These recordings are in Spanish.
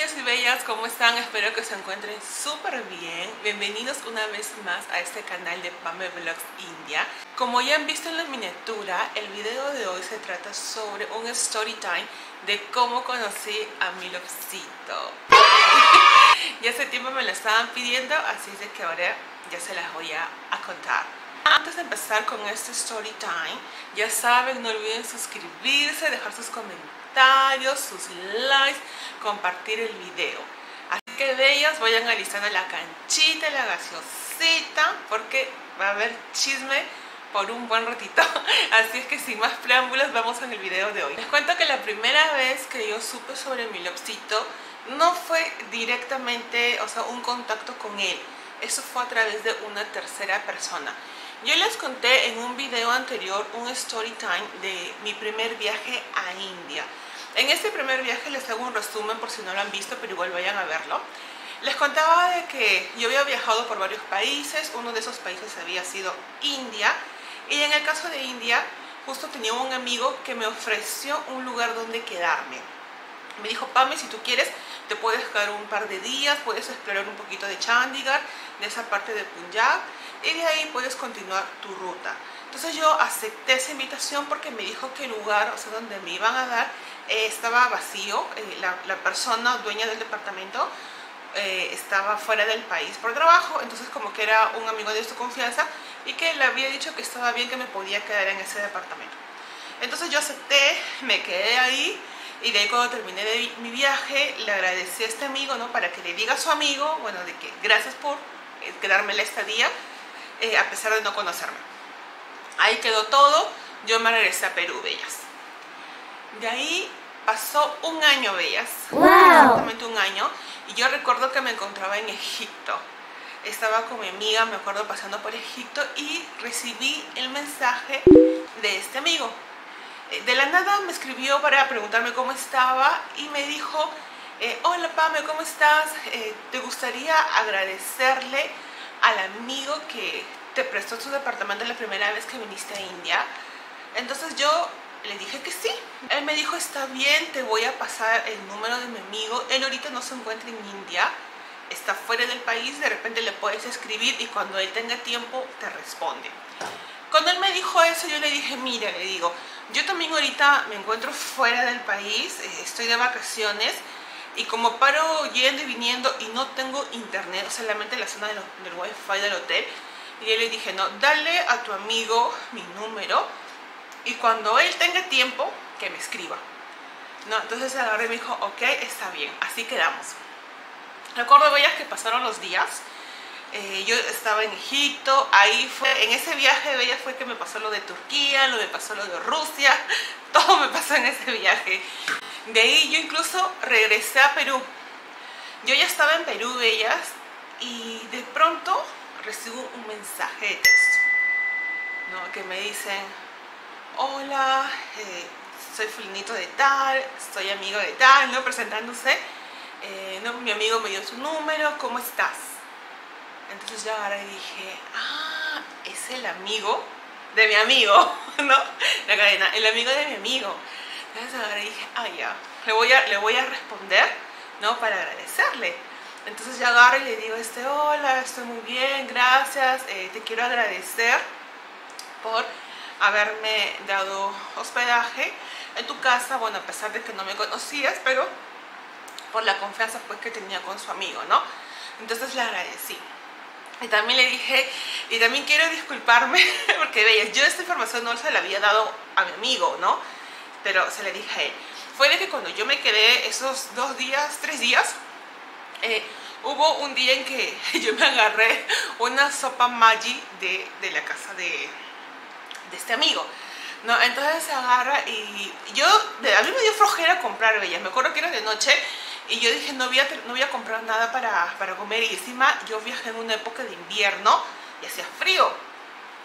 bellos y bellas, ¿cómo están? Espero que se encuentren súper bien. Bienvenidos una vez más a este canal de Pame Vlogs India. Como ya han visto en la miniatura, el video de hoy se trata sobre un story time de cómo conocí a mi lovecito. ya hace tiempo me lo estaban pidiendo, así de que ahora ya se las voy a, a contar. Antes de empezar con este story time, ya saben, no olviden suscribirse, dejar sus comentarios sus likes, compartir el video. Así que de ellas vayan alistando la canchita, la gaseosita, porque va a haber chisme por un buen ratito. Así es que sin más preámbulos vamos en el video de hoy. Les cuento que la primera vez que yo supe sobre mi lobcito no fue directamente, o sea, un contacto con él. Eso fue a través de una tercera persona. Yo les conté en un video anterior un story time de mi primer viaje a India. En este primer viaje les hago un resumen por si no lo han visto, pero igual vayan a verlo. Les contaba de que yo había viajado por varios países, uno de esos países había sido India, y en el caso de India, justo tenía un amigo que me ofreció un lugar donde quedarme. Me dijo, Pame, si tú quieres, te puedes quedar un par de días, puedes explorar un poquito de Chandigarh, de esa parte de Punjab, y de ahí puedes continuar tu ruta. Entonces yo acepté esa invitación porque me dijo que el lugar, o sea, donde me iban a dar, eh, estaba vacío, eh, la, persona dueña del departamento eh, estaba fuera del país por trabajo, entonces como que era un amigo de su confianza y que le había dicho que estaba bien que me podía quedar en ese departamento. Entonces yo acepté, me quedé ahí y de ahí cuando terminé de mi viaje le agradecí a este amigo, ¿no? Para que le diga a su amigo, bueno, de que gracias por quedarme la estadía, a pesar de no conocerme. Ahí quedó todo, yo me regresé a Perú, bellas. De ahí pasó un año, bellas. Exactamente un año. Y yo recuerdo que me encontraba en Egipto. Estaba con mi amiga, me acuerdo, pasando por Egipto y recibí el mensaje de este amigo. De la nada me escribió para preguntarme cómo estaba y me dijo, eh, hola Pame, ¿cómo estás? Eh, ¿Te gustaría agradecerle al amigo que te prestó su departamento la primera vez que viniste a India. Entonces yo le dije que sí. Él me dijo, está bien, te voy a pasar el número de mi amigo. Él ahorita no se encuentra en India, está fuera del país, de repente le puedes escribir y cuando él tenga tiempo te responde. Cuando él me dijo eso, yo le dije, mira, le digo, yo también ahorita me encuentro fuera del país, eh, estoy de vacaciones y como paro yendo y viniendo y no tengo internet, solamente en la zona del, del wifi del hotel, y yo le dije, no, dale a tu amigo mi número y cuando él tenga tiempo, que me escriba. No, entonces agarré y me dijo, ok, está bien, así quedamos. Recuerdo, bellas, que pasaron los días. Eh, yo estaba en Egipto, ahí fue, en ese viaje, Bella, fue que me pasó lo de Turquía, lo me pasó lo de Rusia, todo me pasó en ese viaje. De ahí yo incluso regresé a Perú. Yo ya estaba en Perú, Bellas, y de pronto recibo un mensaje de texto, ¿no? que me dicen, hola, eh, soy fulinito de tal, soy amigo de tal, ¿no? presentándose, eh, ¿no? mi amigo me dio su número, ¿cómo estás? Entonces yo ahora dije, ah, es el amigo de mi amigo, ¿no? La cadena, el amigo de mi amigo. Entonces ahora dije, ah, ya, le voy a, le voy a responder, ¿no? Para agradecerle. Entonces ya agarro y le digo, este, hola, estoy muy bien, gracias, eh, te quiero agradecer por haberme dado hospedaje en tu casa, bueno, a pesar de que no me conocías, pero por la confianza pues que tenía con su amigo, ¿no? Entonces le agradecí. Y también le dije, y también quiero disculparme, porque veis, yo esta información no se la había dado a mi amigo, ¿no? Pero se le dije a él. Fue de que cuando yo me quedé esos dos días, tres días, eh, hubo un día en que yo me agarré una sopa Maggi de, de la casa de, de, este amigo. ¿no? Entonces se agarra y yo, a mí me dio flojera comprar, bella. Me acuerdo que era de noche y yo dije no voy a, no voy a comprar nada para, para comer. Y encima yo viajé en una época de invierno y hacía frío.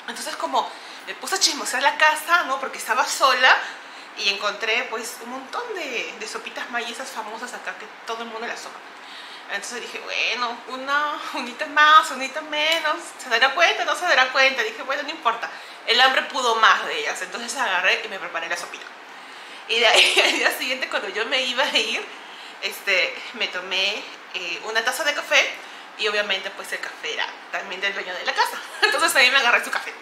Entonces como me puse a chismosear la casa, ¿no? Porque estaba sola y encontré pues un montón de, de sopitas mayesas famosas acá que todo el mundo las toma. Entonces dije, bueno, una unita más, unita menos, ¿se dará cuenta? No se dará cuenta. Dije, bueno, no importa. El hambre pudo más de ellas. Entonces agarré y me preparé la sopita. Y de ahí, al día siguiente, cuando yo me iba a ir, este, me tomé eh, una taza de café y obviamente pues el café era también del dueño de la casa. Entonces ahí me agarré su café.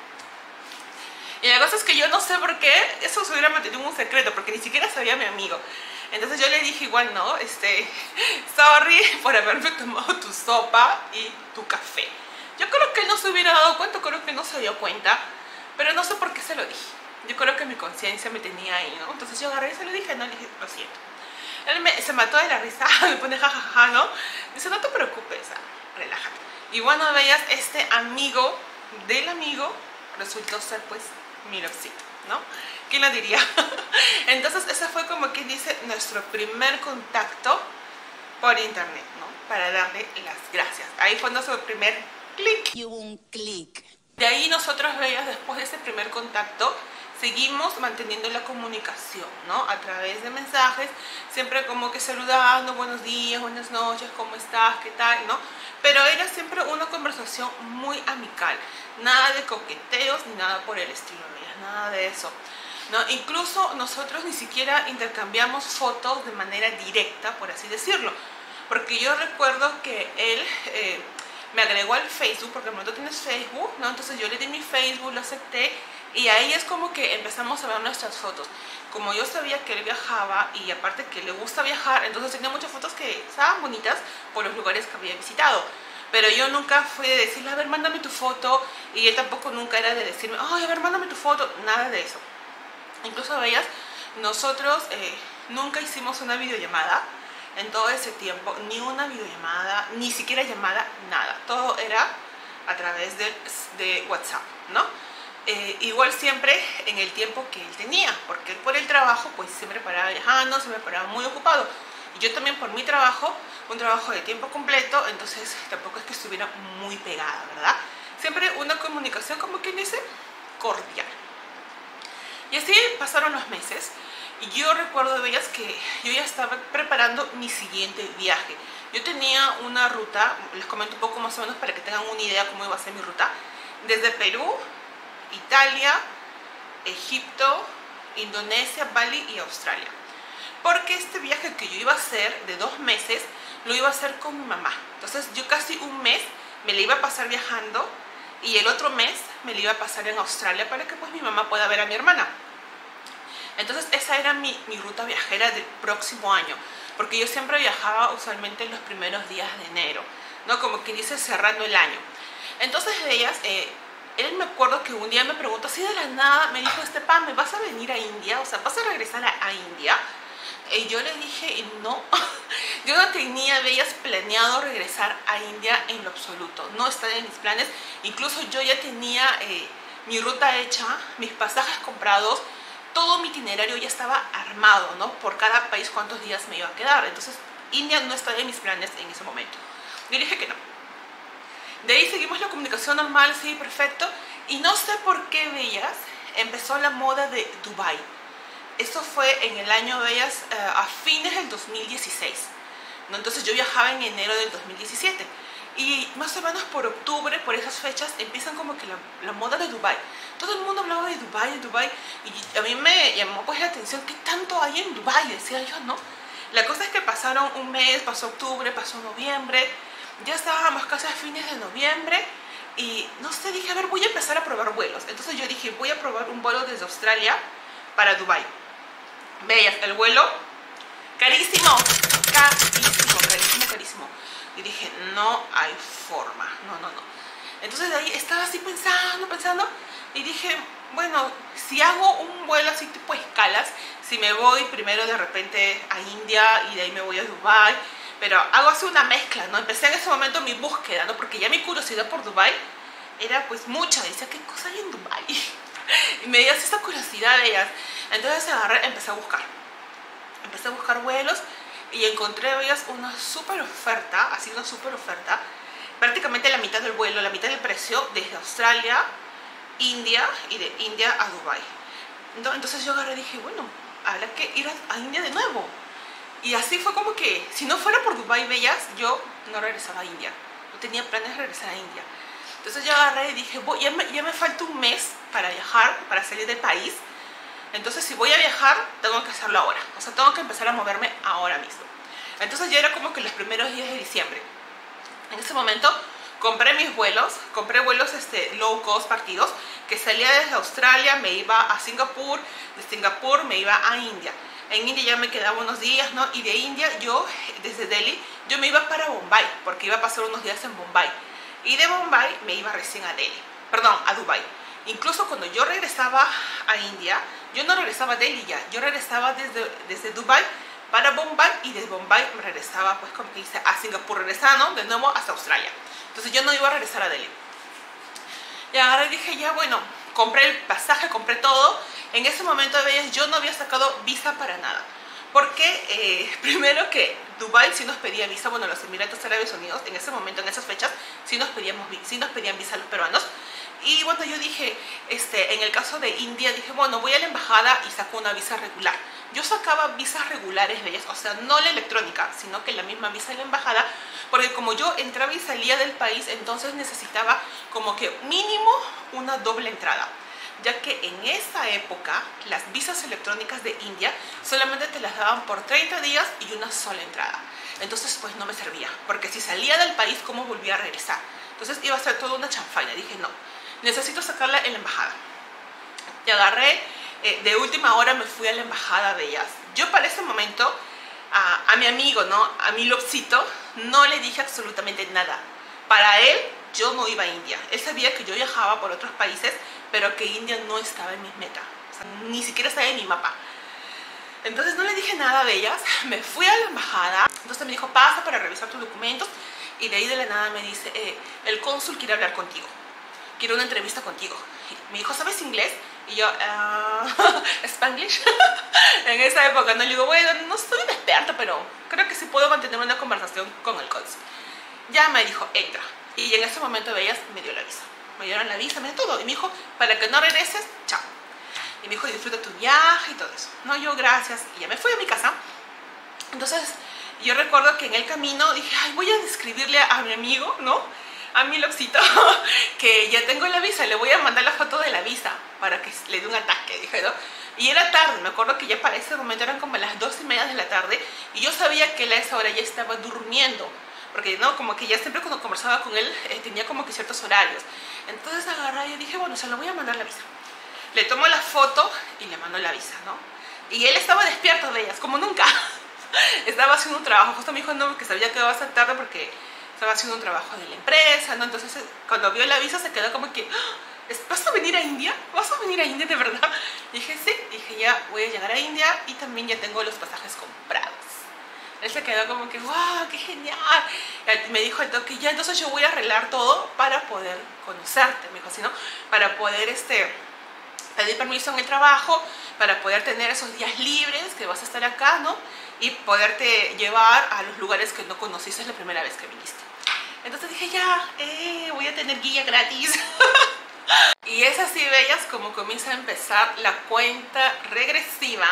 Y la cosa es que yo no sé por qué eso se hubiera mantenido un secreto, porque ni siquiera sabía mi amigo. Entonces yo le dije igual, no, este, sorry por haberme tomado tu sopa y tu café. Yo creo que él no se hubiera dado cuenta, creo que no se dio cuenta, pero no sé por qué se lo dije. Yo creo que mi conciencia me tenía ahí, ¿no? Entonces yo agarré y se lo dije, no, le dije, lo siento. Él me, se mató de la risa, me pone jajaja, ¿no? Dice, no te preocupes, ah, relájate. Y bueno, veías, este amigo del amigo resultó ser pues mi lovecito, ¿no? ¿Quién lo diría? Entonces ese fue como quien dice nuestro primer contacto por internet, ¿no? Para darle las gracias. Ahí fue nuestro primer clic. Y un clic. De ahí nosotros veías después de ese primer contacto seguimos manteniendo la comunicación, ¿no? A través de mensajes, siempre como que saludando, buenos días, buenas noches, ¿cómo estás? ¿Qué tal? ¿No? Pero era siempre una conversación muy amical, nada de coqueteos ni nada por el estilo, nada de eso. ¿no? Incluso nosotros ni siquiera intercambiamos fotos de manera directa, por así decirlo, porque yo recuerdo que él... Eh, me agregó al Facebook, porque al momento tienes Facebook, ¿no? Entonces yo le di mi Facebook, lo acepté y ahí es como que empezamos a ver nuestras fotos. Como yo sabía que él viajaba y aparte que le gusta viajar, entonces tenía muchas fotos que estaban bonitas por los lugares que había visitado. Pero yo nunca fui de decirle, a ver, mándame tu foto. Y él tampoco nunca era de decirme, ay, a ver, mándame tu foto. Nada de eso. Incluso veías, nosotros eh, nunca hicimos una videollamada en todo ese tiempo. Ni una videollamada, ni siquiera llamada, nada. Todo era a través de, de WhatsApp, ¿no? Eh, igual siempre en el tiempo que él tenía, porque él por el trabajo pues siempre paraba viajando, siempre paraba muy ocupado. Y yo también por mi trabajo, un trabajo de tiempo completo, entonces tampoco es que estuviera muy pegada, ¿verdad? Siempre una comunicación como quien dice cordial. Y así pasaron los meses y yo recuerdo de bellas que yo ya estaba preparando mi siguiente viaje. Yo tenía una ruta, les comento un poco más o menos para que tengan una idea cómo iba a ser mi ruta, desde Perú Italia, Egipto, Indonesia, Bali y Australia. Porque este viaje que yo iba a hacer de dos meses, lo iba a hacer con mi mamá. Entonces yo casi un mes me le iba a pasar viajando y el otro mes me le iba a pasar en Australia para que pues mi mamá pueda ver a mi hermana. Entonces esa era mi, ruta viajera del próximo año, porque yo siempre viajaba usualmente en los primeros días de enero, ¿no? Como quien dice cerrando el año. Entonces ellas, eh, él me acuerdo que un día me preguntó así de la nada, me dijo, Estepan, ¿me vas a venir a India? O sea, ¿vas a regresar a, India? Y yo le dije, no, yo no tenía de ellas planeado regresar a India en lo absoluto, no está en mis planes, incluso yo ya tenía eh, mi ruta hecha, mis pasajes comprados, todo mi itinerario ya estaba armado, ¿no? Por cada país cuántos días me iba a quedar, entonces India no estaba en mis planes en ese momento. Yo le dije que no, de ahí seguimos la comunicación normal, sí, perfecto. Y no sé por qué, Bellas, empezó la moda de Dubai. Esto fue en el año, Bellas, eh, a fines del 2016. ¿no? Entonces yo viajaba en enero del 2017. Y más o menos por octubre, por esas fechas, empiezan como que la, moda de Dubai. Todo el mundo hablaba de Dubai, de Dubai. Y a mí me llamó pues la atención, ¿qué tanto hay en Dubai? Decía yo, ¿no? La cosa es que pasaron un mes, pasó octubre, pasó noviembre ya estábamos casi a fines de noviembre y no sé, dije, a ver, voy a empezar a probar vuelos. Entonces yo dije, voy a probar un vuelo desde Australia para Dubai. Veas, el vuelo carísimo, carísimo, carísimo, carísimo. Y dije, no hay forma, no, no, no. Entonces de ahí estaba así pensando, pensando y dije, bueno, si hago un vuelo así tipo escalas, si me voy primero de repente a India y de ahí me voy a Dubai pero hago así una mezcla, ¿no? Empecé en ese momento mi búsqueda, ¿no? Porque ya mi curiosidad por Dubai era pues mucha, decía, ¿qué cosa hay en Dubai? Y me dio esa curiosidad de ellas. Entonces agarré, empecé a buscar. Empecé a buscar vuelos y encontré ellas una súper oferta, así una súper oferta, prácticamente la mitad del vuelo, la mitad del precio desde Australia, India y de India a Dubai. Entonces yo agarré y dije, bueno, habrá que ir a India de nuevo. Y así fue como que, si no fuera por Dubai Bellas, yo no regresaba a India. No tenía planes de regresar a India. Entonces yo agarré y dije, ya, me, ya me falta un mes para viajar, para salir del país. Entonces si voy a viajar, tengo que hacerlo ahora. O sea, tengo que empezar a moverme ahora mismo. Entonces ya era como que los primeros días de diciembre. En ese momento compré mis vuelos, compré vuelos este, low cost partidos, que salía desde Australia, me iba a Singapur, de Singapur me iba a India. En India ya me quedaba unos días, ¿no? Y de India yo, desde Delhi, yo me iba para Bombay, porque iba a pasar unos días en Bombay. Y de Bombay me iba recién a Delhi, perdón, a Dubai. Incluso cuando yo regresaba a India, yo no regresaba a Delhi ya, yo regresaba desde, desde Dubai para Bombay y desde Bombay me regresaba, pues como que dice, a Singapur, regresando de nuevo hasta Australia. Entonces yo no iba a regresar a Delhi. Y ahora dije, ya bueno, compré el pasaje, compré todo. En ese momento, veis, yo no había sacado visa para nada. Porque eh, primero que Dubai sí nos pedía visa, bueno, los Emiratos Árabes Unidos en ese momento, en esas fechas, sí nos, pedíamos, sí nos pedían visa a los peruanos. Y bueno, yo dije, este, en el caso de India, dije, bueno, voy a la embajada y saco una visa regular. Yo sacaba visas regulares de ellas, o sea, no la electrónica, sino que la misma visa de la embajada, porque como yo entraba y salía del país, entonces necesitaba como que mínimo una doble entrada ya que en esa época las visas electrónicas de India solamente te las daban por 30 días y una sola entrada. Entonces pues no me servía, porque si salía del país, ¿cómo volvía a regresar? Entonces iba a ser toda una chanfaina. Dije, no, necesito sacarla en la embajada. Y agarré, eh, de última hora me fui a la embajada de ellas. Yo para ese momento, a, mi amigo, ¿no? A mi lobcito, no le dije absolutamente nada. Para él, yo no iba a India. Él sabía que yo viajaba por otros países, pero que India no estaba en mis metas. ni siquiera estaba en mi mapa. Entonces no le dije nada de ellas. Me fui a la embajada. Entonces me dijo, pasa para revisar tus documentos. Y de ahí de la nada me dice, eh, el cónsul quiere hablar contigo quiero una entrevista contigo. me dijo, ¿sabes inglés? Y yo, uh, ¿Spanglish? en esa época, ¿no? Le digo, bueno, no soy un experto, pero creo que sí puedo mantener una conversación con el cónsul. Ya me dijo, entra. Y en ese momento veías, me dio la visa. Me dieron la visa, me dio todo. Y me dijo, para que no regreses, chao. Y me dijo, disfruta tu viaje y todo eso. No, yo gracias. Y ya me fui a mi casa. Entonces, yo recuerdo que en el camino dije, ay, voy a describirle a mi amigo, ¿no? a mi loxito que ya tengo la visa, le voy a mandar la foto de la visa para que le dé un ataque, dije, ¿no? Y era tarde, me acuerdo que ya para ese momento eran como las dos y media de la tarde y yo sabía que él a esa hora ya estaba durmiendo, porque no, como que ya siempre cuando conversaba con él eh, tenía como que ciertos horarios. Entonces agarré y dije, bueno, se lo voy a mandar la visa. Le tomo la foto y le mando la visa, ¿no? Y él estaba despierto de ellas, como nunca. estaba haciendo un trabajo, justo me dijo no, que sabía que iba a ser tarde porque estaba haciendo un trabajo de la empresa, ¿no? Entonces eh, cuando vio la visa se quedó como que, ah, ¿vas a venir a India? ¿Vas a venir a India de verdad? dije, sí, dije, ya voy a llegar a India y también ya tengo los pasajes comprados. Él se quedó como que, wow, qué genial. me dijo que ya entonces yo voy a arreglar todo para poder conocerte. Me dijo así, ¿no? Para poder este, pedir permiso en el trabajo, para poder tener esos días libres que vas a estar acá, ¿no? Y poderte llevar a los lugares que no conociste la primera vez que viniste. Entonces dije, ya, eh, voy a tener guía gratis. y es así, bellas, como comienza a empezar la cuenta regresiva,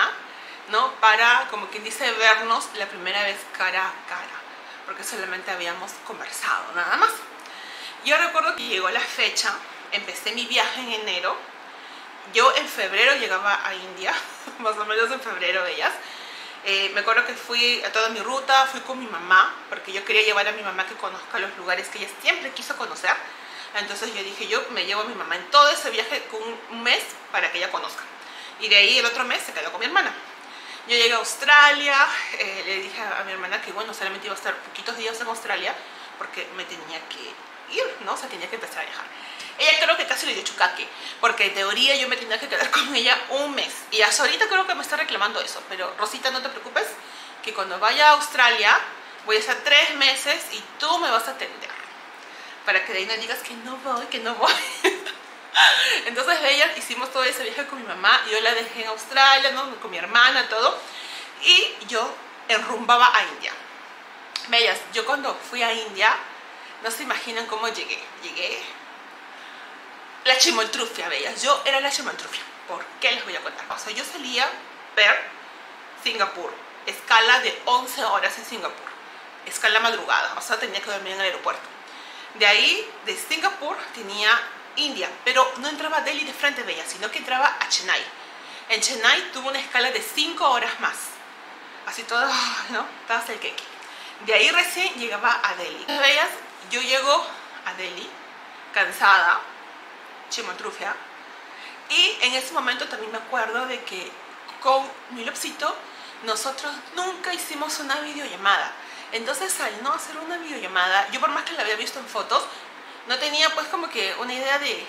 ¿no? Para, como quien dice, vernos la primera vez cara a cara. Porque solamente habíamos conversado, nada más. Yo recuerdo que llegó la fecha, empecé mi viaje en enero. Yo en febrero llegaba a India, más o menos en febrero, bellas. Eh, me acuerdo que fui a toda mi ruta, fui con mi mamá, porque yo quería llevar a mi mamá que conozca los lugares que ella siempre quiso conocer. Entonces yo dije, yo me llevo a mi mamá en todo ese viaje con un mes para que ella conozca. Y de ahí el otro mes se quedó con mi hermana. Yo llegué a Australia, eh, le dije a mi hermana que bueno, solamente iba a estar poquitos días en Australia porque me tenía que ir, ¿no? O sea, tenía que empezar a viajar. Ella creo que casi le dio chucaque, porque en teoría yo me tenía que quedar con ella un mes. Y hasta ahorita creo que me está reclamando eso. Pero Rosita, no te preocupes, que cuando vaya a Australia voy a estar tres meses y tú me vas a atender. Para que de ahí no digas que no voy, que no voy. Entonces ella hicimos todo ese viaje con mi mamá, yo la dejé en Australia, ¿no? con mi hermana, todo. Y yo enrumbaba a India. Bellas, yo cuando fui a India, no se imaginan cómo llegué. Llegué la chimoltrufia, bellas. Yo era la chimoltrufia. ¿Por qué les voy a contar? O sea, yo salía per Singapur. Escala de 11 horas en Singapur. Escala madrugada. O sea, tenía que dormir en el aeropuerto. De ahí, de Singapur, tenía India. Pero no entraba a Delhi de frente de ella, sino que entraba a Chennai. En Chennai tuvo una escala de 5 horas más. Así todo, ¿no? Estaba el cake. De ahí recién llegaba a Delhi. Yo llego a Delhi, cansada, chimotrufia, y en ese momento también me acuerdo de que con mi lopsito nosotros nunca hicimos una videollamada. Entonces al no hacer una videollamada, yo por más que la había visto en fotos, no tenía pues como que una idea de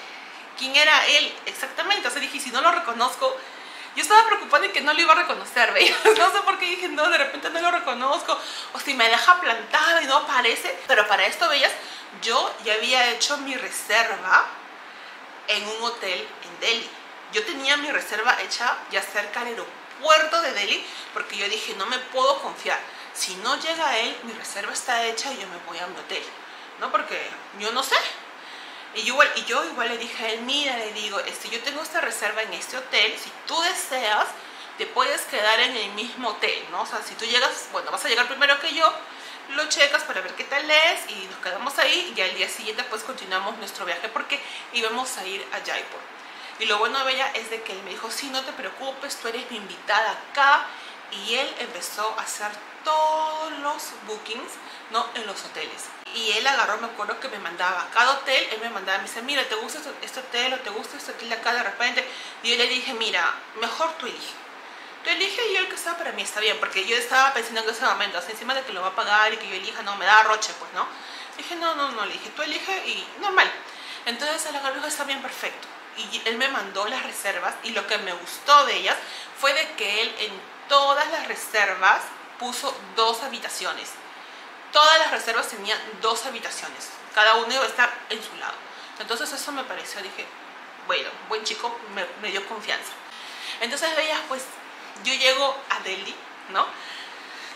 quién era él exactamente. O sea, dije, si no lo reconozco, yo estaba preocupada de que no lo iba a reconocer, ¿veis? No sé por qué dije, no, de repente no lo reconozco, o si me deja plantada y no aparece. Pero para esto, veías, yo ya había hecho mi reserva en un hotel en Delhi. Yo tenía mi reserva hecha ya cerca del aeropuerto de Delhi, porque yo dije, no me puedo confiar. Si no llega él, mi reserva está hecha y yo me voy a mi hotel. ¿No? Porque yo no sé, y yo, igual, y yo igual le dije a él, mira, le digo, este, yo tengo esta reserva en este hotel, si tú deseas, te puedes quedar en el mismo hotel, ¿no? O sea, si tú llegas, bueno, vas a llegar primero que yo, lo checas para ver qué tal es y nos quedamos ahí y al día siguiente pues continuamos nuestro viaje porque íbamos a ir a Jaipur. Y lo bueno de ella es de que él me dijo, sí, no te preocupes, tú eres mi invitada acá. Y él empezó a hacer todos los bookings ¿no? en los hoteles y él agarró, me acuerdo que me mandaba, cada hotel, él me mandaba, me dice, mira, ¿te gusta este hotel o te gusta este hotel de acá de repente? Yo le dije, mira, mejor tú elige. Tú elige y el que está para mí está bien, porque yo estaba pensando en ese momento, así encima de que lo va a pagar y que yo elija, no, me da roche, pues, ¿no? Dije, no, no, no, le dije, tú elige y normal. Entonces el agarró está bien perfecto. Y él me mandó las reservas y lo que me gustó de ellas fue de que él en todas las reservas puso dos habitaciones todas las reservas tenían dos habitaciones, cada uno iba a estar en su lado. Entonces eso me pareció, dije, bueno, buen chico, me, dio confianza. Entonces veías, pues, yo llego a Delhi, ¿no?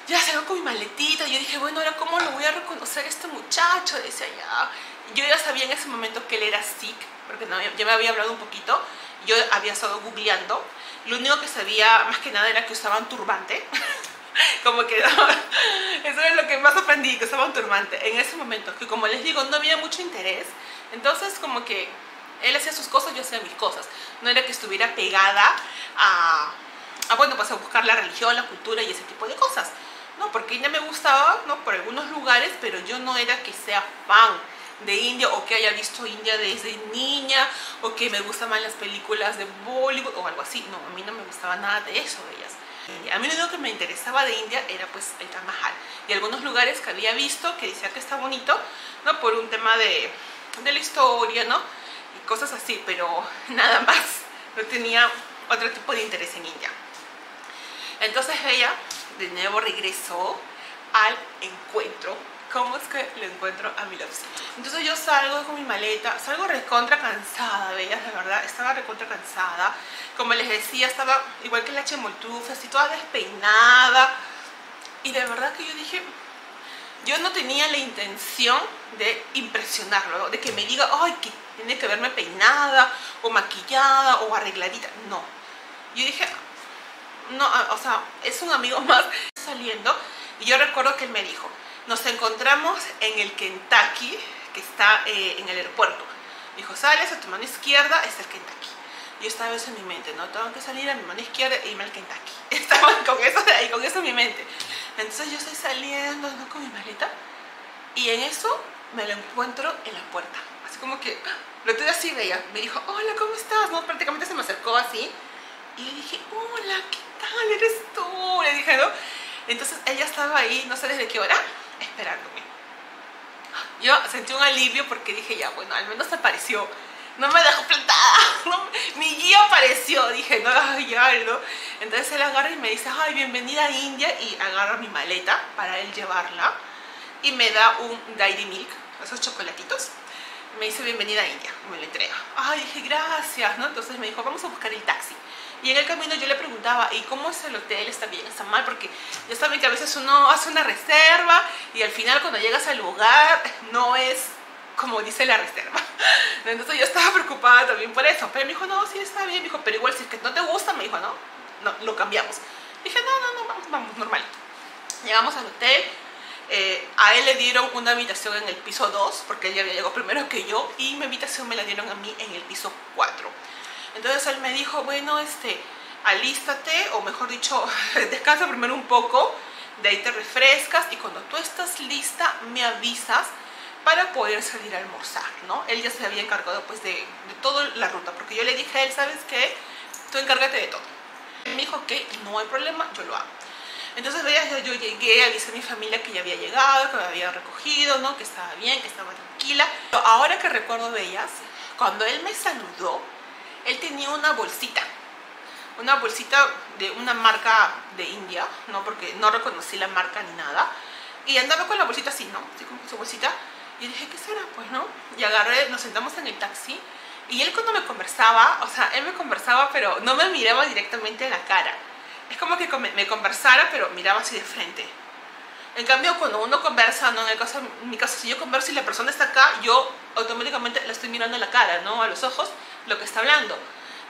Ya salgo con mi maletita, yo dije, bueno, ahora cómo lo voy a reconocer a este muchacho, decía ya. Yo ya sabía en ese momento que él era Sikh, porque ya me había hablado un poquito, yo había estado googleando, lo único que sabía más que nada era que usaban turbante, como que eso es lo que más aprendí, que estaba un turbante en ese momento, que como les digo, no había mucho interés, entonces como que él hacía sus cosas, yo hacía mis cosas, no era que estuviera pegada a, a bueno, pues a buscar la religión, la cultura y ese tipo de cosas, no, porque India me gustaba, ¿no? Por algunos lugares, pero yo no era que sea fan de India o que haya visto India desde niña o que me gustan más las películas de Bollywood o algo así. No, a mí no me gustaba nada de eso de ellas. A mí lo único que me interesaba de India era pues el Taj Mahal y algunos lugares que había visto que decía que está bonito, ¿no? Por un tema de, la historia, ¿no? Y cosas así, pero nada más. No tenía otro tipo de interés en India. Entonces ella de nuevo regresó al encuentro cómo es que le encuentro a mi lobster. Entonces yo salgo con mi maleta, salgo recontra cansada, veías, de verdad, estaba recontra cansada. Como les decía, estaba igual que la chemoltufa, así toda despeinada. Y de verdad que yo dije, yo no tenía la intención de impresionarlo, de que me diga, ay, que tiene que verme peinada, o maquillada, o arregladita. No. Yo dije, no, o sea, es un amigo más saliendo. Y yo recuerdo que él me dijo, nos encontramos en el Kentucky, que está eh, en el aeropuerto. Dijo, sales a tu mano izquierda, está el Kentucky. Yo estaba eso en mi mente, ¿no? Tengo que salir a mi mano izquierda e irme al Kentucky. Estaba con eso ahí, con eso en mi mente. Entonces yo estoy saliendo, ¿no? Con mi maleta. Y en eso me lo encuentro en la puerta. Así como que, lo tuve así, veía. Me dijo, hola, ¿cómo estás? ¿No? Prácticamente se me acercó así. Y le dije, hola, ¿qué tal? ¿Eres tú? Le dije, ¿no? Entonces ella estaba ahí, no sé desde qué hora, esperándome. Yo sentí un alivio porque dije, ya, bueno, al menos apareció. No me dejó plantada, mi guía apareció. Dije, no, ya, ¿no? Entonces él agarra y me dice, ay, bienvenida a India. Y agarra mi maleta para él llevarla. Y me da un Dairy Milk, esos chocolatitos. Me dice, bienvenida a India. Me lo entrega. Ay, dije, gracias, ¿no? Entonces me dijo, vamos a buscar el taxi. Y en el camino yo le preguntaba, ¿y cómo es el hotel? ¿Está bien? ¿Está mal? Porque ya saben que a veces uno hace una reserva y al final cuando llegas al lugar no es como dice la reserva. Entonces yo estaba preocupada también por eso. Pero me dijo, no, sí está bien. Me dijo, pero igual si es que no te gusta, me dijo, no, no, lo cambiamos. Dije, no, no, no, vamos, vamos, normal. Llegamos al hotel. Eh, a él le dieron una habitación en el piso 2, porque él ya había llegado primero que yo, y mi habitación me la dieron a mí en el piso 4. Entonces él me dijo, bueno, este, alístate, o mejor dicho, descansa primero un poco, de ahí te refrescas y cuando tú estás lista me avisas para poder salir a almorzar, ¿no? Él ya se había encargado pues de, de toda la ruta, porque yo le dije a él, ¿sabes qué? Tú encárgate de todo. me dijo que no hay problema, yo lo hago. Entonces yo llegué, avisé a mi familia que ya había llegado, que me había recogido, ¿no? Que estaba bien, que estaba tranquila. Pero ahora que recuerdo de ellas, cuando él me saludó, él tenía una bolsita. Una bolsita de una marca de India, ¿no? Porque no reconocí la marca ni nada. Y andaba con la bolsita así, ¿no? Así como su bolsita. Y dije, ¿qué será? Pues, ¿no? Y agarré, nos sentamos en el taxi. Y él cuando me conversaba, o sea, él me conversaba, pero no me miraba directamente a la cara. Es como que me conversara, pero miraba así de frente. En cambio, cuando uno conversa, ¿no? En, el caso, en mi caso, si yo converso y la persona está acá, yo automáticamente la estoy mirando a la cara, ¿no? A los ojos, lo que está hablando.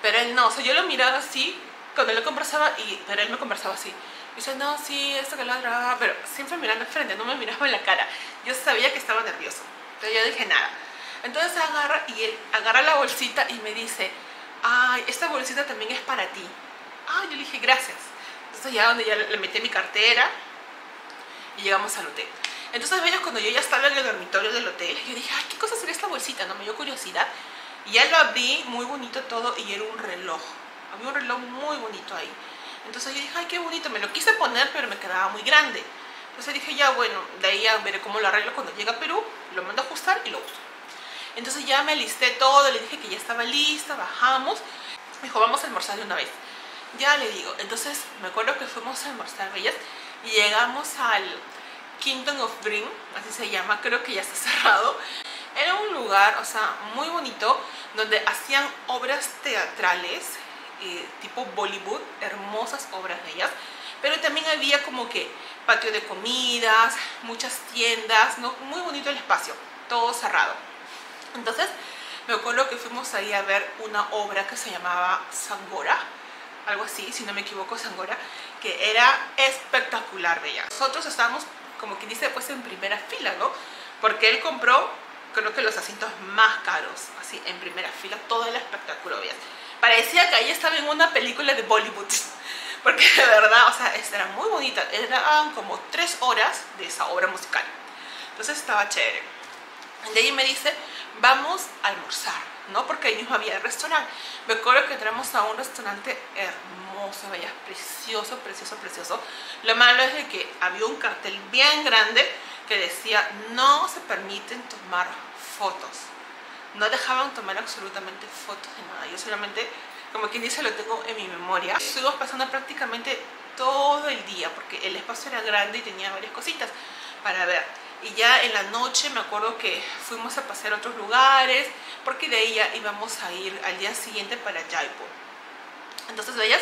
Pero él no, o sea, yo lo miraba así, cuando él conversaba, y, pero él me conversaba así. Y dice, no, sí, esto que lo otra, pero siempre mirando de frente, no me miraba en la cara. Yo sabía que estaba nervioso. Entonces yo dije nada. Entonces agarra y él agarra la bolsita y me dice, ay, esta bolsita también es para ti. Ah, yo le dije, gracias. Entonces ya donde ya le metí mi cartera y llegamos al hotel. Entonces, veías cuando yo ya estaba en el dormitorio del hotel, yo dije, ay, ¿qué cosa sería esta bolsita? No me dio curiosidad. Y ya lo abrí, muy bonito todo, y era un reloj. Había un reloj muy bonito ahí. Entonces yo dije, ay, qué bonito. Me lo quise poner, pero me quedaba muy grande. Entonces dije, ya, bueno, de ahí ya veré cómo lo arreglo cuando llegue a Perú. Lo mando a ajustar y lo uso. Entonces ya me listé todo, le dije que ya estaba lista, bajamos. Me dijo, vamos a almorzar de una vez. Ya le digo, entonces me acuerdo que fuimos a almorzar, bellas, y llegamos al Kingdom of Dream, así se llama, creo que ya está cerrado. Era un lugar, o sea, muy bonito, donde hacían obras teatrales, eh, tipo Bollywood, hermosas obras de ellas, pero también había como que patio de comidas, muchas tiendas, ¿no? muy bonito el espacio, todo cerrado. Entonces, me acuerdo que fuimos ahí a ver una obra que se llamaba Sangora, algo así, si no me equivoco, Sangora, que era espectacular, bella. Nosotros estábamos, como quien dice, pues en primera fila, ¿no? Porque él compró, creo que los asientos más caros, así, en primera fila, todo el espectáculo, bella. Parecía que ahí estaba en una película de Bollywood, porque de verdad, o sea, era muy bonita, eran como tres horas de esa obra musical. Entonces estaba chévere. De ahí me dice, vamos a almorzar ¿no? Porque ahí mismo había el restaurante. Me acuerdo que entramos a un restaurante hermoso, veía, precioso, precioso, precioso. Lo malo es de que había un cartel bien grande que decía no se permiten tomar fotos. No dejaban tomar absolutamente fotos de nada. Yo solamente, como quien dice, lo tengo en mi memoria. Estuvimos pasando prácticamente todo el día porque el espacio era grande y tenía varias cositas para ver y ya en la noche me acuerdo que fuimos a pasear a otros lugares porque de ahí ya íbamos a ir al día siguiente para Jaipur entonces veías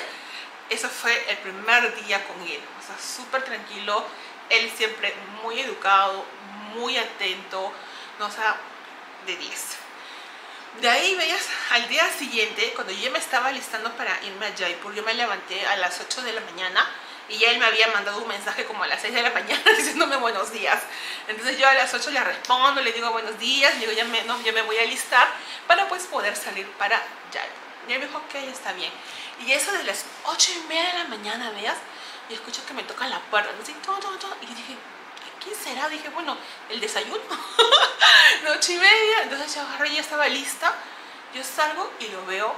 eso fue el primer día con él o sea súper tranquilo él siempre muy educado muy atento no o de 10 de ahí veías al día siguiente cuando yo me estaba listando para irme a Jaipur yo me levanté a las 8 de la mañana y ya él me había mandado un mensaje como a las 6 de la mañana diciéndome buenos días. Entonces yo a las 8 le respondo, le digo buenos días, digo ya me, no, ya me voy a alistar para pues poder salir para ya. Y él me dijo, ok, está bien. Y eso de las 8 y media de la mañana, veas, y escucho que me tocan la puerta, ¿no? todo, todo, todo. y dije, ¿quién será? Dije, bueno, el desayuno, 8 y media, entonces yo agarré, ya estaba lista, yo salgo y lo veo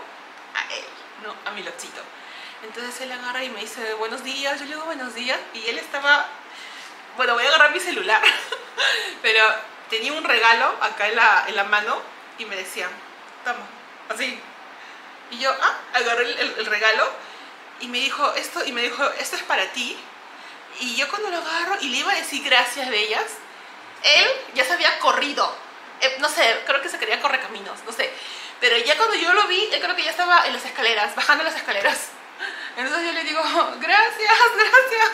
a él, ¿no? A mi lotito. Entonces él agarra y me dice, buenos días, yo le digo buenos días, y él estaba, bueno, voy a agarrar mi celular, pero tenía un regalo acá en la, en la mano y me decía, toma, así. Y yo, ah, agarré el, regalo y me dijo esto, y me dijo, esto es para ti. Y yo cuando lo agarro y le iba a decir gracias de ellas, él ya se había corrido. Eh, no sé, creo que se quería correr caminos, no sé. Pero ya cuando yo lo vi, yo creo que ya estaba en las escaleras, bajando las escaleras. Entonces yo le digo, gracias, gracias.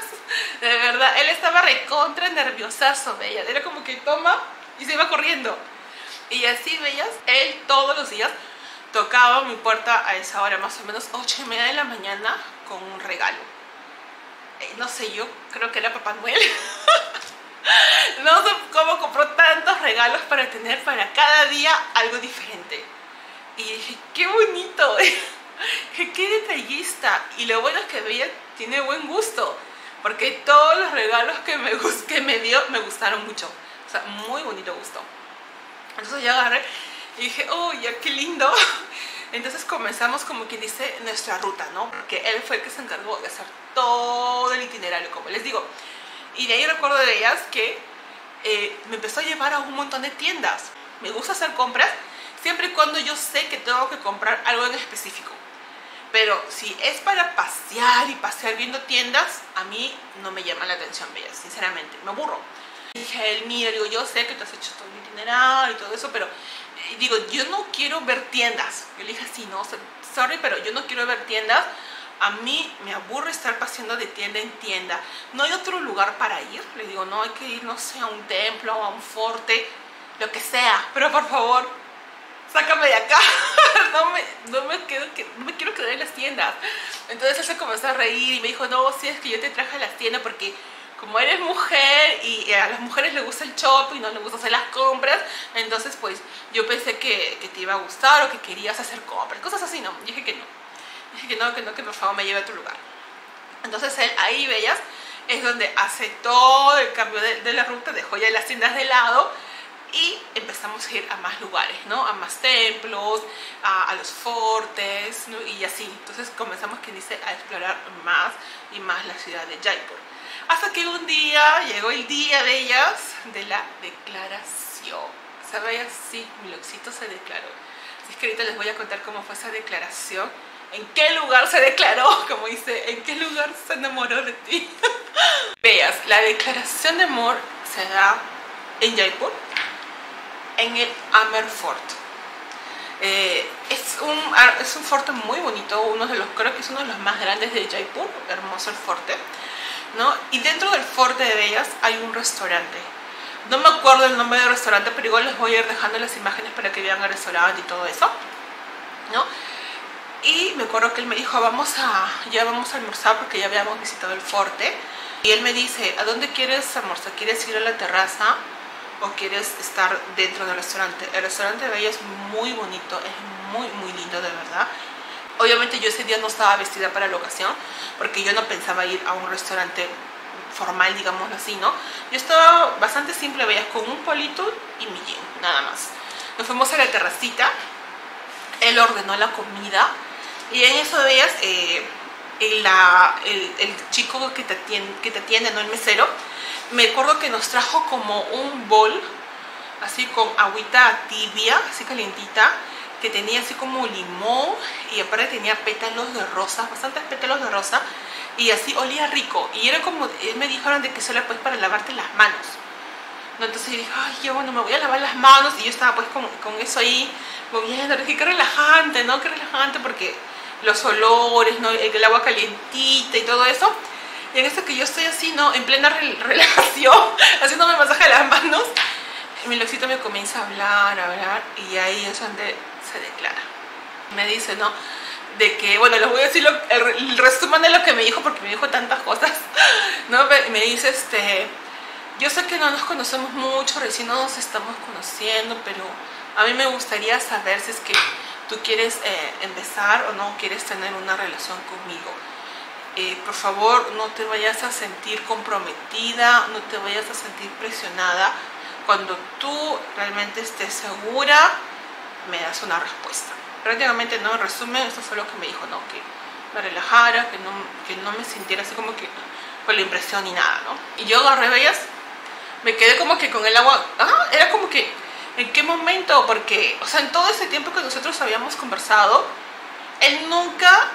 De verdad, él estaba recontra nerviosazo, ella. Era como que toma y se iba corriendo. Y así, veías, él todos los días tocaba mi puerta a esa hora, más o menos 8 y media de la mañana, con un regalo. Eh, no sé, yo creo que era Papá Noel. no sé cómo compró tantos regalos para tener para cada día algo diferente. Y dije, qué bonito. qué detallista. Y lo bueno es que Bella tiene buen gusto. porque todos los regalos que me, que me dio me gustaron mucho. O sea, muy bonito gusto. Entonces ya agarré y dije, oh, ya qué lindo. Entonces comenzamos como quien dice nuestra ruta, ¿no? Porque él fue el que se encargó de hacer todo el itinerario, como les digo. Y de ahí recuerdo de ellas que eh, me empezó a llevar a un montón de tiendas. Me gusta hacer compras siempre y cuando yo sé que tengo que comprar algo en específico. Pero si es para pasear y pasear viendo tiendas, a mí no me llama la atención, bellas, sinceramente, me aburro. Dije él, mira, digo, yo sé que tú has hecho todo el itinerario y todo eso, pero eh, digo, yo no quiero ver tiendas. Yo le dije, sí, no, sorry, pero yo no quiero ver tiendas. A mí me aburre estar paseando de tienda en tienda. No hay otro lugar para ir. Le digo, no, hay que ir, no sé, a un templo, a un forte, lo que sea. Pero por favor, sácame de acá, no, me, no, me no me quiero quedar en las tiendas. Entonces él se comenzó a reír y me dijo, no, si es que yo te traje a las tiendas porque como eres mujer y a las mujeres les gusta el shopping, no les gusta hacer las compras, entonces pues yo pensé que, que, te iba a gustar o que querías hacer compras, cosas así, no, dije que no, dije que no, que no, que por favor me lleve a tu lugar. Entonces él ahí, veías, es donde hace todo el cambio de, de la ruta, dejó ya las tiendas de lado y empezamos a ir a más lugares, ¿no? A más templos, a, los fortes, ¿no? Y así. Entonces comenzamos, que dice, a explorar más y más la ciudad de Jaipur. Hasta que un día llegó el día de ellas, de la declaración. ¿Sabes? Sí, mi loxito se declaró. Así que ahorita les voy a contar cómo fue esa declaración. ¿En qué lugar se declaró? Como dice, ¿en qué lugar se enamoró de ti? Veas, la declaración de amor se da en Jaipur, en el Amer Fort. Eh, es, un, es un fuerte muy bonito, uno de los, creo que es uno de los más grandes de Jaipur, hermoso el fuerte. ¿No? Y dentro del fuerte de Bellas hay un restaurante. No me acuerdo el nombre del restaurante, pero igual les voy a ir dejando las imágenes para que vean el restaurante y todo eso. ¿no? Y me acuerdo que él me dijo, vamos a, ya vamos a almorzar porque ya habíamos visitado el fuerte. Y él me dice, ¿a dónde quieres almorzar? ¿Quieres ir a la terraza? o quieres estar dentro del restaurante. El restaurante de Bella es muy bonito, es muy muy lindo de verdad. Obviamente yo ese día no estaba vestida para la ocasión porque yo no pensaba ir a un restaurante formal, digámoslo así, ¿no? Yo estaba bastante simple, veías con un polito y mi jean, nada más. Nos fuimos a la terracita, él ordenó la comida y en eso veías eh, el, el, chico que te, atiende, que te atiende, no el mesero, me acuerdo que nos trajo como un bol, así con agüita tibia, así calientita, que tenía así como limón y aparte tenía pétalos de rosa, bastantes pétalos de rosa y así olía rico y era como, él me dijeron de que se le pues para lavarte las manos entonces yo dije, ay, yo bueno, me voy a lavar las manos y yo estaba pues con, con eso ahí moviendo, dije, qué relajante, ¿no? Qué relajante porque los olores, ¿no? El agua calientita y todo eso y en esto que yo estoy así, ¿no? En plena relajación, haciéndome masaje de las manos, mi loxito me comienza a hablar, a hablar, y ahí es donde se declara. Me dice, ¿no? De que, bueno, les voy a decir el, resumen de lo que me dijo, porque me dijo tantas cosas, ¿no? Me dice, este, yo sé que no nos conocemos mucho, recién nos estamos conociendo, pero a mí me gustaría saber si es que tú quieres eh, empezar o no quieres tener una relación conmigo eh, por favor no te vayas a sentir comprometida, no te vayas a sentir presionada. Cuando tú realmente estés segura, me das una respuesta. Prácticamente, ¿no? En resumen, esto fue lo que me dijo, ¿no? Que me relajara, que no, que no me sintiera así como que con la impresión ni nada, ¿no? Y yo agarré, veías, me quedé como que con el agua, ah, era como que, ¿en qué momento? Porque, o sea, en todo ese tiempo que nosotros habíamos conversado, él nunca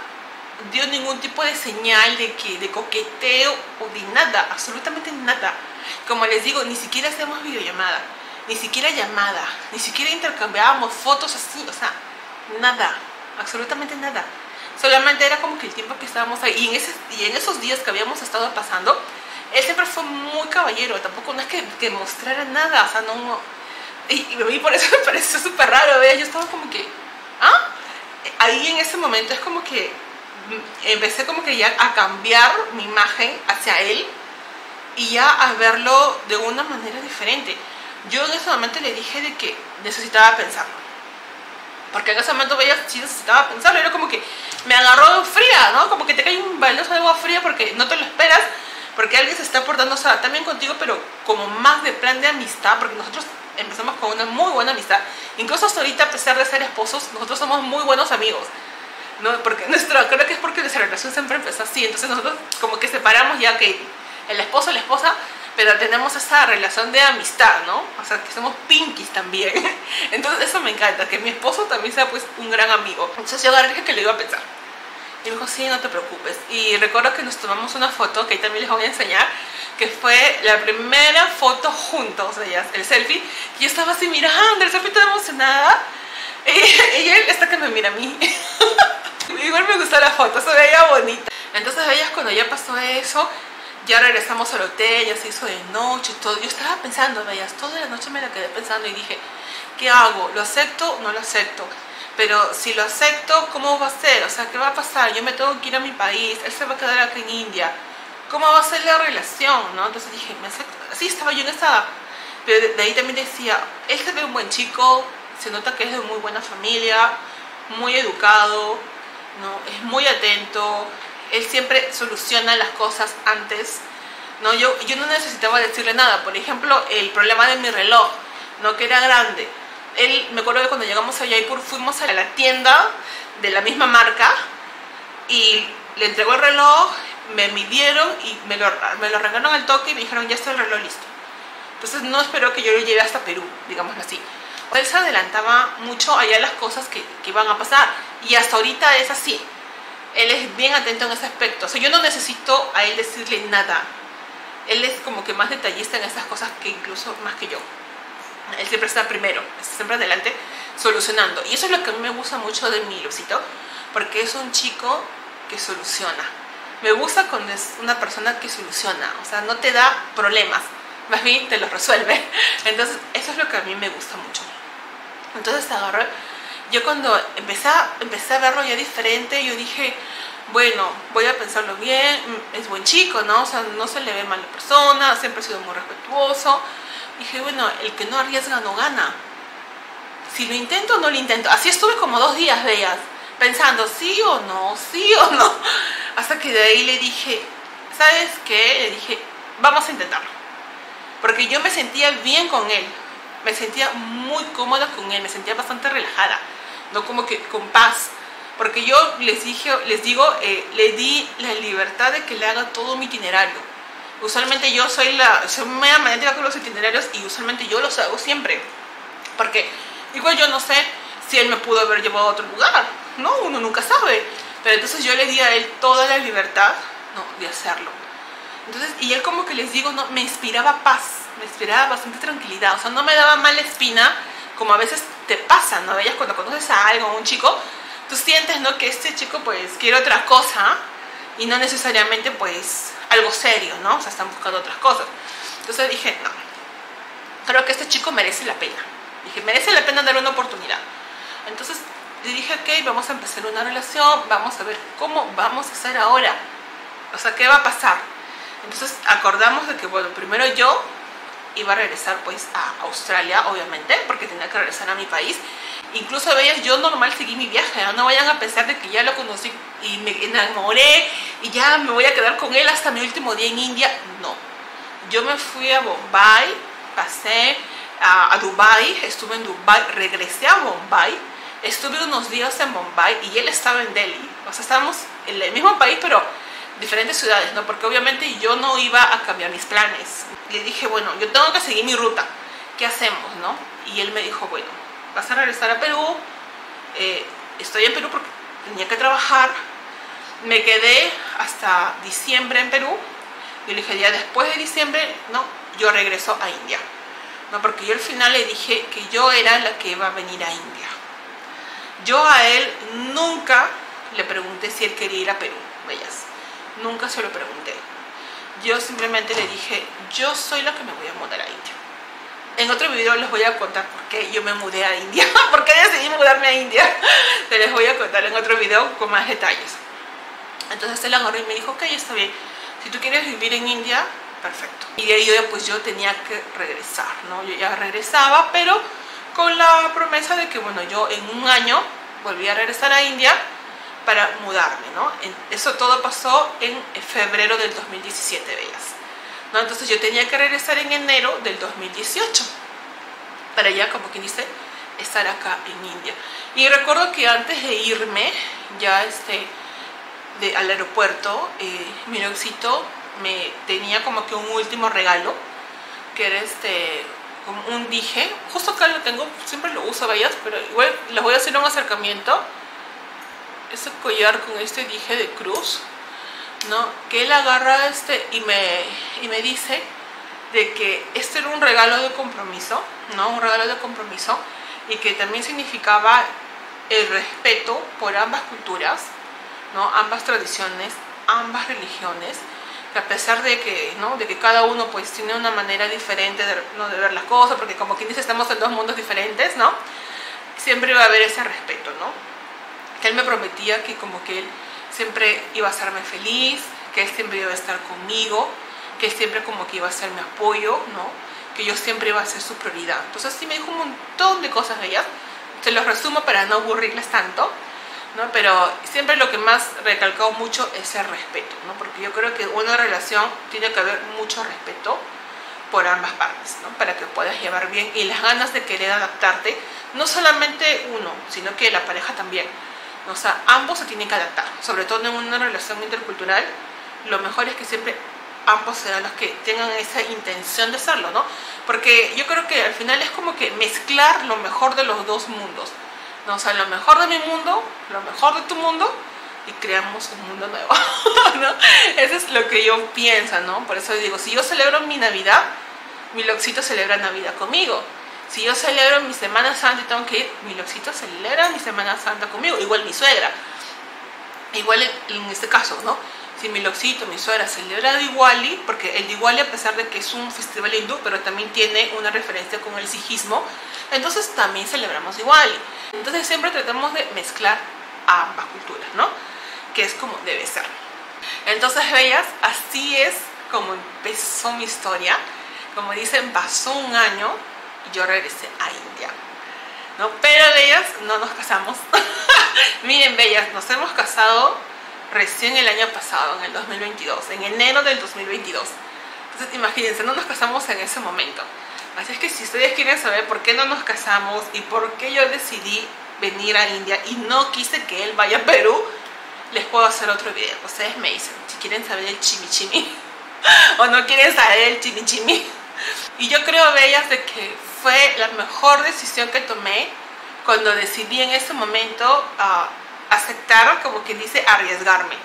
dio ningún tipo de señal de que de coqueteo o de nada, absolutamente nada. Como les digo, ni siquiera hacemos videollamada, ni siquiera llamada, ni siquiera intercambiábamos fotos así, o sea, nada, absolutamente nada. Solamente era como que el tiempo que estábamos ahí, y en, y en esos días que habíamos estado pasando, él siempre fue muy caballero, tampoco no es que, que mostrara nada, o sea, no... Y, por eso me pareció súper raro, ¿ve? yo estaba como que, ¿ah? Ahí en ese momento es como que empecé como que ya a cambiar mi imagen hacia él y ya a verlo de una manera diferente. Yo en ese momento le dije de que necesitaba pensarlo. Porque en ese momento veía si necesitaba pensarlo. Era como que me agarró fría, ¿no? Como que te cae un baloso de agua fría porque no te lo esperas. porque alguien se está portando, o sea, también contigo, pero como más de plan de amistad, porque nosotros empezamos con una muy buena amistad. Incluso hasta ahorita, a pesar de ser esposos, nosotros somos muy buenos amigos. ¿no? Porque nuestra, creo que es porque nuestra relación siempre empezó así. Entonces nosotros como que separamos ya que el esposo, la esposa, pero tenemos esa relación de amistad, ¿no? O sea, que somos pinkies también. Entonces eso me encanta, que mi esposo también sea pues un gran amigo. Entonces yo agarré que le iba a pensar. Y me dijo, sí, no te preocupes. Y recuerdo que nos tomamos una foto, que ahí también les voy a enseñar, que fue la primera foto juntos, ellas, el selfie. Y yo estaba así mirando, el selfie toda emocionada. Y, él está que me mira a mí. Igual me gustó la foto, se veía bonita. Entonces ellas cuando ya pasó eso, ya regresamos al hotel, ya se hizo de noche todo. Yo estaba pensando, veías, toda la noche me la quedé pensando y dije, ¿qué hago? ¿Lo acepto? No lo acepto. Pero si lo acepto, ¿cómo va a ser? O sea, ¿qué va a pasar? Yo me tengo que ir a mi país, él se va a quedar aquí en India. ¿Cómo va a ser la relación? ¿no? Entonces dije, ¿me acepto? Sí, estaba yo en esa... Pero de ahí también decía, él se ve un buen chico, se nota que es de muy buena familia, muy educado, ¿no? es muy atento, él siempre soluciona las cosas antes. ¿no? Yo, yo no necesitaba decirle nada, por ejemplo, el problema de mi reloj, ¿no? que era grande. Él, me acuerdo que cuando llegamos a Jaipur fuimos a la tienda de la misma marca y le entregó el reloj, me midieron y me lo, me lo regalaron al toque y me dijeron ya está el reloj listo. Entonces no esperó que yo lo lleve hasta Perú, digámoslo así. Él se adelantaba mucho allá las cosas que, que iban a pasar y hasta ahorita es así. Él es bien atento en ese aspecto. O sea, yo no necesito a él decirle nada. Él es como que más detallista en esas cosas que incluso más que yo. Él siempre está primero, siempre adelante, solucionando. Y eso es lo que a mí me gusta mucho de mi Lucito, porque es un chico que soluciona. Me gusta cuando es una persona que soluciona, o sea, no te da problemas, más bien te los resuelve. Entonces, eso es lo que a mí me gusta mucho. Entonces agarré, yo cuando empecé empecé a verlo ya diferente, yo dije, bueno, voy a pensarlo bien, es buen chico, ¿no? O sea, no se le ve mal la persona, siempre ha sido muy respetuoso. Dije, bueno, el que no arriesga no gana. Si lo intento o no lo intento. Así estuve como dos días, veas, pensando, sí o no, sí o no. Hasta que de ahí le dije, ¿sabes qué? Le dije, vamos a intentarlo. Porque yo me sentía bien con él me sentía muy cómoda con él, me sentía bastante relajada, no como que con paz. Porque yo les, dije, les digo, eh, le di la libertad de que le haga todo mi itinerario. Usualmente yo soy la, soy media magnética con los itinerarios y usualmente yo los hago siempre. Porque igual yo no sé si él me pudo haber llevado a otro lugar, ¿no? Uno nunca sabe. Pero entonces yo le di a él toda la libertad, ¿no? De hacerlo. Entonces, y él como que les digo, no, me inspiraba paz me inspiraba bastante tranquilidad, o sea, no me daba mala espina, como a veces te pasa, ¿no? Veías cuando conoces a algo, a un chico, tú sientes, ¿no? Que este chico, pues, quiere otra cosa y no necesariamente, pues, algo serio, ¿no? O sea, están buscando otras cosas. Entonces dije, no, creo que este chico merece la pena. Dije, merece la pena darle una oportunidad. Entonces le dije, ok, vamos a empezar una relación, vamos a ver cómo vamos a hacer ahora. O sea, ¿qué va a pasar? Entonces acordamos de que, bueno, primero yo iba a regresar pues a Australia, obviamente, porque tenía que regresar a mi país. Incluso veías, yo normal seguí mi viaje, ¿no? vayan a pensar de que ya lo conocí y me enamoré y ya me voy a quedar con él hasta mi último día en India. No, yo me fui a Bombay, pasé a, a Dubai, estuve en Dubai, regresé a Bombay, estuve unos días en Bombay y él estaba en Delhi. O sea, estábamos en el mismo país, pero diferentes ciudades, ¿no? Porque obviamente yo no iba a cambiar mis planes. Le dije, bueno, yo tengo que seguir mi ruta. ¿Qué hacemos, no? Y él me dijo, bueno, vas a regresar a Perú. Eh, estoy en Perú porque tenía que trabajar. Me quedé hasta diciembre en Perú. Y le dije, ya después de diciembre, no, yo regreso a India. No, porque yo al final le dije que yo era la que iba a venir a India. Yo a él nunca le pregunté si él quería ir a Perú, bellas Nunca se lo pregunté. Yo simplemente le dije, yo soy la que me voy a mudar a India. En otro video les voy a contar por qué yo me mudé a India, por qué decidí mudarme a India. Se les voy a contar en otro video con más detalles. Entonces él agarró y me dijo, ok, está bien. Si tú quieres vivir en India, perfecto. Y de ahí pues yo tenía que regresar, ¿no? Yo ya regresaba, pero con la promesa de que, bueno, yo en un año volví a regresar a India para mudarme, ¿no? Eso todo pasó en febrero del 2017, veas. ¿no? Entonces yo tenía que regresar en enero del 2018 para ya, como quien dice, estar acá en India. Y recuerdo que antes de irme, ya este, de, al aeropuerto, eh, mi noxito me tenía como que un último regalo, que era este, un dije, justo acá lo tengo, siempre lo uso, veas, pero igual les voy a hacer un acercamiento. Ese collar con este dije de cruz, ¿no? Que él agarra este y me, y me dice de que este era un regalo de compromiso, ¿no? Un regalo de compromiso y que también significaba el respeto por ambas culturas, ¿no? ambas tradiciones, ambas religiones, que a pesar de que, ¿no? de que cada uno pues tiene una manera diferente de, ¿no? de ver las cosas, porque como quien dice estamos en dos mundos diferentes, ¿no? siempre va a haber ese respeto, ¿no? Que él me prometía que como que él siempre iba a hacerme feliz, que él siempre iba a estar conmigo, que él siempre como que iba a ser mi apoyo, ¿no? que yo siempre iba a ser su prioridad. Entonces sí me dijo un montón de cosas de ellas, se los resumo para no aburrirles tanto, ¿no? pero siempre lo que más recalcado mucho es el respeto, ¿no? porque yo creo que una relación tiene que haber mucho respeto por ambas partes, ¿no? para que puedas llevar bien y las ganas de querer adaptarte, no solamente uno, sino que la pareja también. O sea, ambos se tienen que adaptar, sobre todo en una relación intercultural, lo mejor es que siempre ambos sean los que tengan esa intención de hacerlo, ¿no? Porque yo creo que al final es como que mezclar lo mejor de los dos mundos, ¿no? O sea, lo mejor de mi mundo, lo mejor de tu mundo y creamos un mundo nuevo, ¿no? Eso es lo que yo pienso, ¿no? Por eso digo, si yo celebro mi Navidad, mi Loxito celebra Navidad conmigo. Si yo celebro mi Semana Santa y tengo que ir, mi Loxito celebra mi Semana Santa conmigo, igual mi suegra. Igual en, este caso, ¿no? si mi loxito, mi suegra celebra Diwali, porque el Diwali a pesar de que es un festival hindú, pero también tiene una referencia con el sijismo, entonces también celebramos Diwali. Entonces siempre tratamos de mezclar ambas culturas, ¿no? Que es como debe ser. Entonces, bellas, así es como empezó mi historia. Como dicen, pasó un año yo regresé a India. ¿no? Pero bellas, no nos casamos. Miren, bellas, nos hemos casado recién el año pasado, en el 2022, en enero del 2022. Entonces, imagínense, no nos casamos en ese momento. Así es que si ustedes quieren saber por qué no nos casamos y por qué yo decidí venir a India y no quise que él vaya a Perú, les puedo hacer otro video. Ustedes me dicen si quieren saber el chimichimi o no quieren saber el chimichimi. Y yo creo, Bellas, de que fue la mejor decisión que tomé cuando decidí en ese momento uh, aceptar, como quien dice, arriesgarme.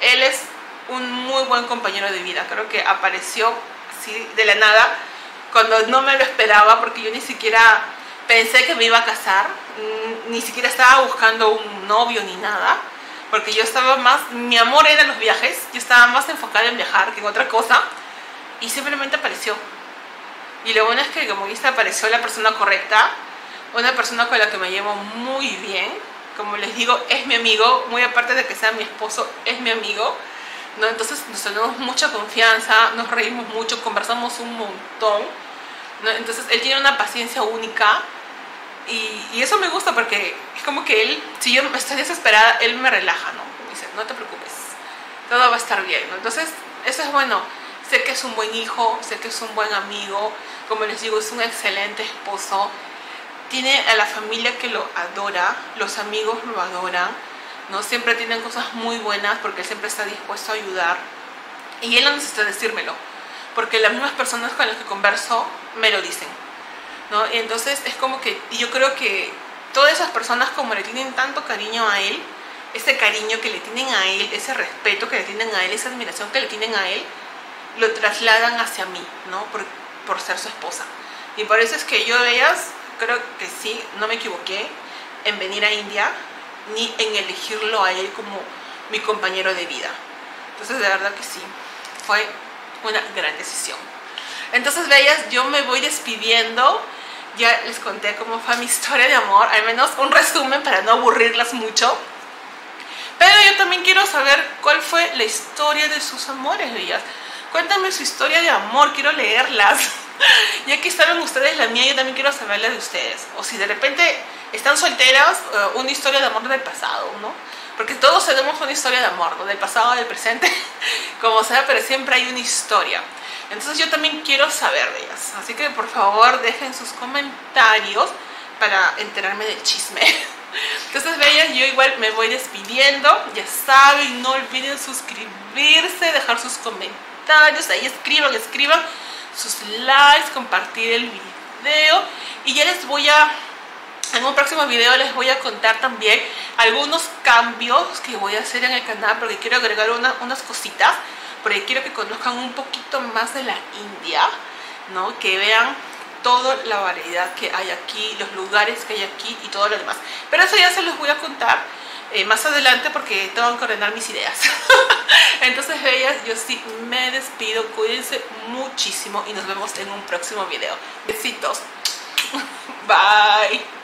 Él es un muy buen compañero de vida, creo que apareció así de la nada, cuando no me lo esperaba, porque yo ni siquiera pensé que me iba a casar, mm, ni siquiera estaba buscando un novio ni nada, porque yo estaba más, mi amor era los viajes, yo estaba más enfocada en viajar que en otra cosa, y simplemente apareció. Y lo bueno es que como viste apareció la persona correcta, una persona con la que me llevo muy bien, como les digo, es mi amigo, muy aparte de que sea mi esposo, es mi amigo. ¿no? Entonces nos tenemos mucha confianza, nos reímos mucho, conversamos un montón. ¿no? Entonces él tiene una paciencia única y, y, eso me gusta porque es como que él, si yo estoy desesperada, él me relaja, ¿no? Me dice, no te preocupes, todo va a estar bien, ¿no? Entonces eso es bueno. Sé que es un buen hijo, sé que es un buen amigo, como les digo, es un excelente esposo tiene a la familia que lo adora, los amigos lo adoran, ¿no? Siempre tienen cosas muy buenas porque él siempre está dispuesto a ayudar. Y él no necesita decírmelo, porque las mismas personas con las que converso me lo dicen, ¿no? Y entonces es como que, yo creo que todas esas personas como le tienen tanto cariño a él, ese cariño que le tienen a él, ese respeto que le tienen a él, esa admiración que le tienen a él, lo trasladan hacia mí, ¿no? Por, por ser su esposa. Y por eso es que yo de ellas creo que sí, no me equivoqué en venir a India ni en elegirlo a él como mi compañero de vida. Entonces, de verdad que sí, fue una gran decisión. Entonces, veías, yo me voy despidiendo. Ya les conté cómo fue mi historia de amor, al menos un resumen para no aburrirlas mucho. Pero yo también quiero saber cuál fue la historia de sus amores, bellas. Cuéntame su historia de amor, quiero leerlas. ya que saben ustedes la mía, yo también quiero saber la de ustedes. O si de repente están solteras, eh, una historia de amor del pasado, ¿no? porque todos tenemos una historia de amor, ¿no? del pasado, del presente, como sea, pero siempre hay una historia. Entonces yo también quiero saber de ellas. Así que por favor dejen sus comentarios para enterarme del chisme. Entonces, bellas, yo igual me voy despidiendo. Ya saben, no olviden suscribirse, dejar sus comentarios. Ahí escriban, escriban sus likes, compartir el video. Y ya les voy a en un próximo video les voy a contar también algunos cambios que voy a hacer en el canal porque quiero agregar unas cositas porque quiero que conozcan un poquito más de la India, ¿no? Que vean toda la variedad que hay aquí, los lugares que hay aquí y todo lo demás. Pero eso ya se los voy a contar eh, más adelante porque tengo que ordenar mis ideas. Entonces, bellas, yo sí me despido. Cuídense muchísimo y nos vemos en un próximo video. Besitos. Bye.